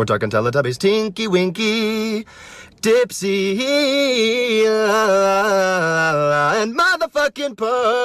We're talking Teletubbies. Tinky Winky, Dipsy, and motherfucking Puss.